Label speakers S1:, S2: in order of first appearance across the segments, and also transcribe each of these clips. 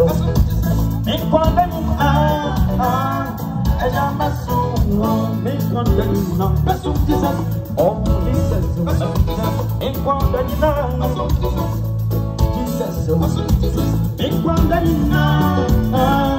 S1: tó ah, ah, nǹkan lẹ́nu náà ẹ̀yà mẹ́sù wọn nǹkan lẹ́nu náà mẹ́sù jesus ọmọ jesus nǹkan lẹ́nu náà jesus nǹkan lẹ́nu náà ah,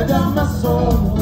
S1: ẹ̀yà mẹ́sù wọn.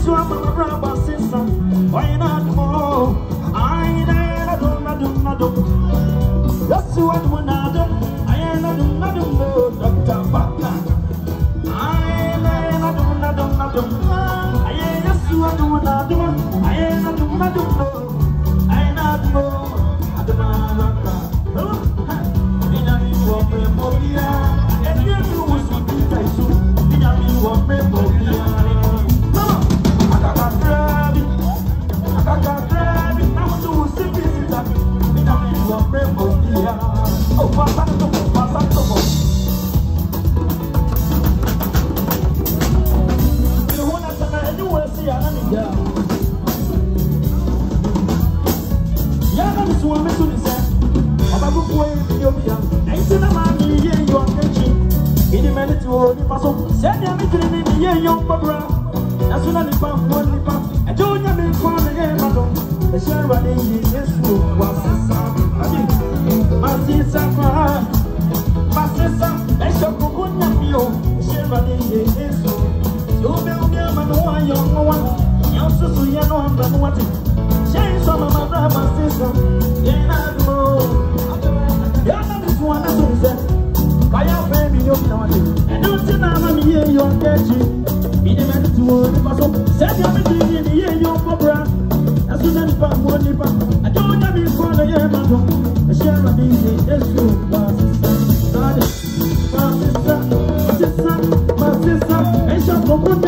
S1: This one, my brother, sister, not I do not do not do. That's what when I. Yes, Esa, esa kukunya pio Sheba deye eso Yube uge manuwa yonwa Yonsusu yano ambanuwati Sheiswa mama brava sisa Yena dumo Yana mtuwana tumse Kaya femi yonina wati Nuti na mami ye yonkechi Mini meni tuwo nipaso Sebi amiti ni ye yonkobra Nasuna nipa mwonipa Ajonya mifwana ye mato Sheba deye eso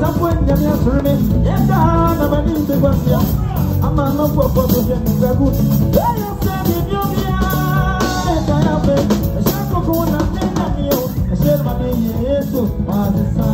S1: nakwenda myafurime yedahana balimbi gwafya amano kwakwakoje mugaguti eyose byebyo byaetayafe eshakokuna nenaniyo eshermaneye yesu mazisa